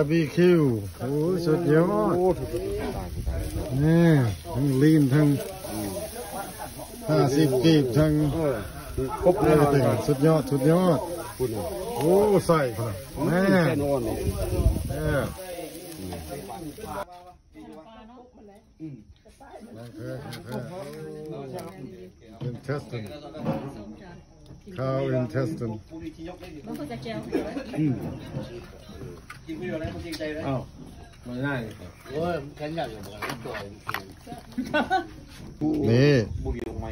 ร์บีคิวโอ้ยสุดยอดโอ้ถูกตายตายนี่ทั้งลีนทั้งห้าสิบกีบทั้งเออครบอะเลไรยต่างสุดยอดสุดยอดคุณโอ้ใส่พลังแม่แค่นอนนี่แม่อินเทสตินข้าวอินเทสติ นมันก็จะเจลอ้าว ไม่ได้นี่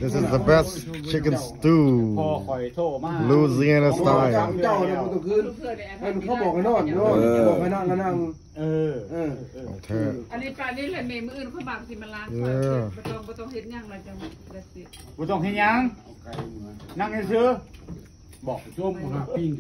this is the best chicken stew พอคอยโทรมา Louisiana เจ้า style เนี่ยมันต้องคืนให้มันเขาบอกให้นอนนอนบอกให้นั่งก็นั่งเออเออของแท้อันนี้ปลานี่แหละเมย์มืออื่นเขาบางสิมาล้างเอก่อนอบ่ต้องบ่ต้องเฮ็ดหยังเราจะละสิกูต้องเห็นยังนั่งซื้อบอกชมหาปิ้ง